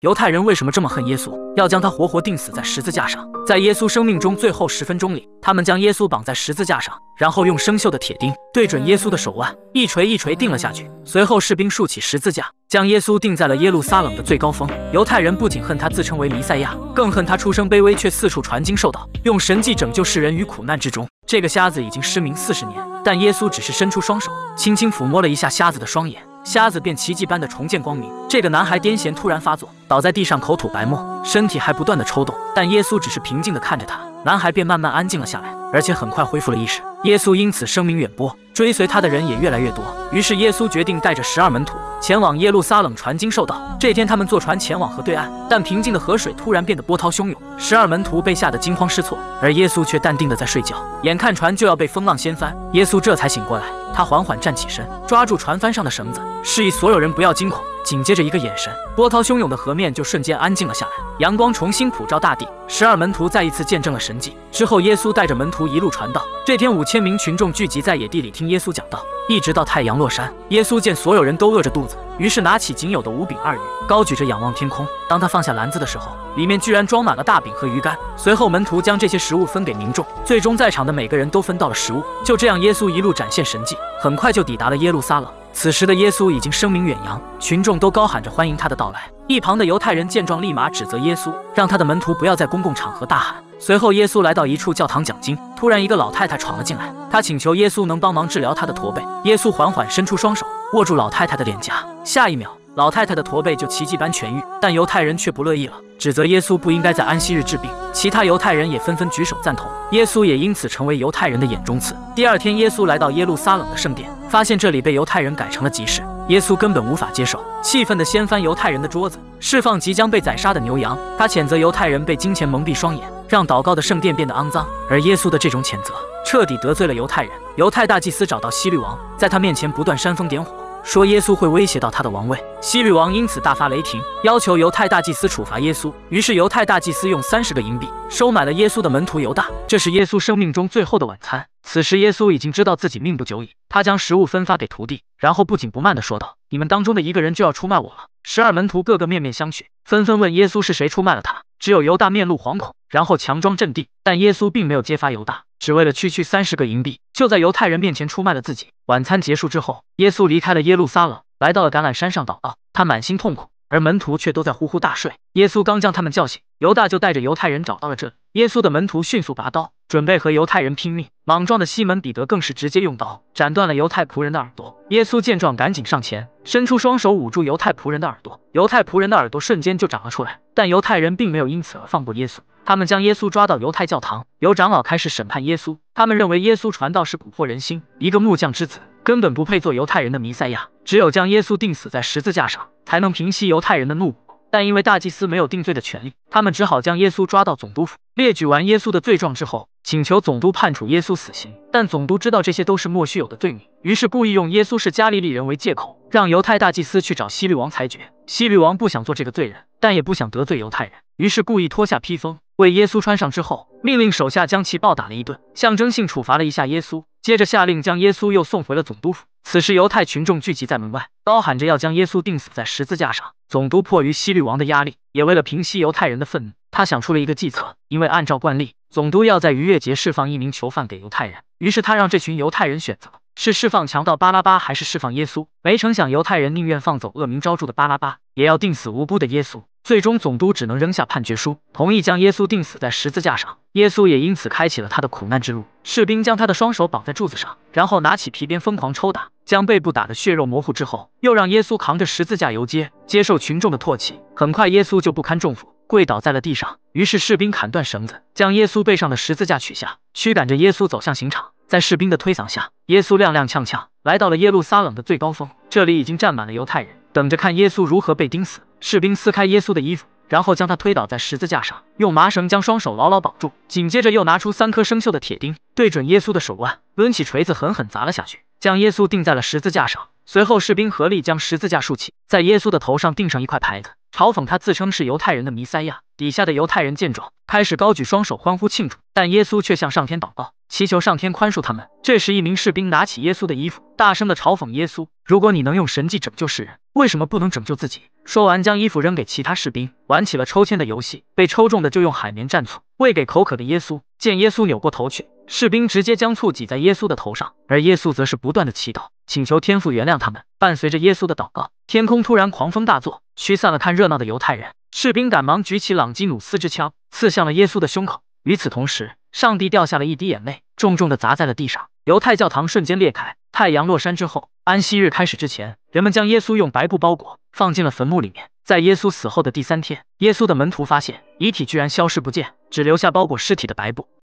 犹太人为什么这么恨耶稣，要将他活活钉死在十字架上？在耶稣生命中最后十分钟里，他们将耶稣绑在十字架上，然后用生锈的铁钉对准耶稣的手腕，一锤一锤钉了下去。随后，士兵竖起十字架，将耶稣钉在了耶路撒冷的最高峰。犹太人不仅恨他自称为弥赛亚，更恨他出身卑微却四处传经授道，用神迹拯救世人于苦难之中。这个瞎子已经失明四十年，但耶稣只是伸出双手，轻轻抚摸了一下瞎子的双眼。瞎子便奇迹般的重见光明。这个男孩癫痫突然发作，倒在地上，口吐白沫，身体还不断的抽动。但耶稣只是平静的看着他，男孩便慢慢安静了下来，而且很快恢复了意识。耶稣因此声名远播，追随他的人也越来越多。于是耶稣决定带着十二门徒前往耶路撒冷传经授道。这天，他们坐船前往河对岸，但平静的河水突然变得波涛汹涌，十二门徒被吓得惊慌失措，而耶稣却淡定的在睡觉。眼看船就要被风浪掀翻，耶稣这才醒过来。他缓缓站起身，抓住船帆上的绳子，示意所有人不要惊恐。紧接着一个眼神，波涛汹涌的河面就瞬间安静了下来，阳光重新普照大地。十二门徒再一次见证了神迹。之后，耶稣带着门徒一路传道。这天，五千名群众聚集在野地里听耶稣讲道，一直到太阳落山。耶稣见所有人都饿着肚子，于是拿起仅有的五饼二鱼，高举着仰望天空。当他放下篮子的时候，里面居然装满了大饼和鱼干。随后，门徒将这些食物分给民众，最终在场的每个人都分到了食物。就这样，耶稣一路展现神迹。很快就抵达了耶路撒冷。此时的耶稣已经声名远扬，群众都高喊着欢迎他的到来。一旁的犹太人见状，立马指责耶稣，让他的门徒不要在公共场合大喊。随后，耶稣来到一处教堂讲经，突然一个老太太闯了进来，她请求耶稣能帮忙治疗她的驼背。耶稣缓缓伸出双手，握住老太太的脸颊，下一秒。老太太的驼背就奇迹般痊愈，但犹太人却不乐意了，指责耶稣不应该在安息日治病。其他犹太人也纷纷举手赞同，耶稣也因此成为犹太人的眼中刺。第二天，耶稣来到耶路撒冷的圣殿，发现这里被犹太人改成了集市，耶稣根本无法接受，气愤地掀翻犹太人的桌子，释放即将被宰杀的牛羊。他谴责犹太人被金钱蒙蔽双眼，让祷告的圣殿变得肮脏。而耶稣的这种谴责彻底得罪了犹太人。犹太大祭司找到希律王，在他面前不断煽风点火。说耶稣会威胁到他的王位，希律王因此大发雷霆，要求犹太大祭司处罚耶稣。于是犹太大祭司用三十个银币收买了耶稣的门徒犹大。这是耶稣生命中最后的晚餐。此时耶稣已经知道自己命不久矣，他将食物分发给徒弟，然后不紧不慢地说道：“你们当中的一个人就要出卖我了。”十二门徒个个面面相觑，纷纷问耶稣是谁出卖了他。只有犹大面露惶恐，然后强装镇定。但耶稣并没有揭发犹大，只为了区区三十个银币，就在犹太人面前出卖了自己。晚餐结束之后，耶稣离开了耶路撒冷，来到了橄榄山上祷告。他满心痛苦，而门徒却都在呼呼大睡。耶稣刚将他们叫醒，犹大就带着犹太人找到了这里。耶稣的门徒迅速拔刀，准备和犹太人拼命。莽撞的西门彼得更是直接用刀斩断了犹太仆人的耳朵。耶稣见状，赶紧上前，伸出双手捂住犹太仆人的耳朵。犹太仆人的耳朵瞬间就长了出来。但犹太人并没有因此而放过耶稣，他们将耶稣抓到犹太教堂，由长老开始审判耶稣。他们认为耶稣传道是蛊惑人心，一个木匠之子根本不配做犹太人的弥赛亚，只有将耶稣钉死在十字架上，才能平息犹太人的怒火。但因为大祭司没有定罪的权利，他们只好将耶稣抓到总督府，列举完耶稣的罪状之后，请求总督判处耶稣死刑。但总督知道这些都是莫须有的罪名，于是故意用耶稣是加利利人为借口，让犹太大祭司去找希律王裁决。希律王不想做这个罪人，但也不想得罪犹太人，于是故意脱下披风为耶稣穿上之后，命令手下将其暴打了一顿，象征性处罚了一下耶稣。接着下令将耶稣又送回了总督府。此时犹太群众聚集在门外，高喊着要将耶稣钉死在十字架上。总督迫于希律王的压力，也为了平息犹太人的愤怒，他想出了一个计策。因为按照惯例，总督要在逾越节释放一名囚犯给犹太人，于是他让这群犹太人选择。是释放强盗巴拉巴，还是释放耶稣？没成想，犹太人宁愿放走恶名昭著的巴拉巴，也要钉死无辜的耶稣。最终，总督只能扔下判决书，同意将耶稣钉死在十字架上。耶稣也因此开启了他的苦难之路。士兵将他的双手绑在柱子上，然后拿起皮鞭疯狂抽打，将背部打得血肉模糊之后，又让耶稣扛着十字架游街，接受群众的唾弃。很快，耶稣就不堪重负，跪倒在了地上。于是，士兵砍断绳子，将耶稣背上的十字架取下，驱赶着耶稣走向刑场。在士兵的推搡下，耶稣踉踉跄跄来到了耶路撒冷的最高峰。这里已经站满了犹太人，等着看耶稣如何被钉死。士兵撕开耶稣的衣服，然后将他推倒在十字架上，用麻绳将双手牢牢绑住。紧接着又拿出三颗生锈的铁钉，对准耶稣的手腕，抡起锤子狠狠砸了下去，将耶稣钉在了十字架上。随后，士兵合力将十字架竖起，在耶稣的头上钉上一块牌子，嘲讽他自称是犹太人的弥赛亚。底下的犹太人见状，开始高举双手欢呼庆祝，但耶稣却向上天祷告，祈求上天宽恕他们。这时，一名士兵拿起耶稣的衣服，大声的嘲讽耶稣：“如果你能用神迹拯救世人，为什么不能拯救自己？”说完，将衣服扔给其他士兵，玩起了抽签的游戏。被抽中的就用海绵蘸醋喂给口渴的耶稣。见耶稣扭过头去，士兵直接将醋挤在耶稣的头上，而耶稣则是不断的祈祷，请求天父原谅他们。伴随着耶稣的祷告，天空突然狂风大作，驱散了看热闹的犹太人。士兵赶忙举起朗基努斯之枪，刺向了耶稣的胸口。与此同时，上帝掉下了一滴眼泪，重重的砸在了地上。犹太教堂瞬间裂开。太阳落山之后，安息日开始之前，人们将耶稣用白布包裹，放进了坟墓里面。在耶稣死后的第三天，耶稣的门徒发现遗体居然消失不见，只留下包裹尸体的白布。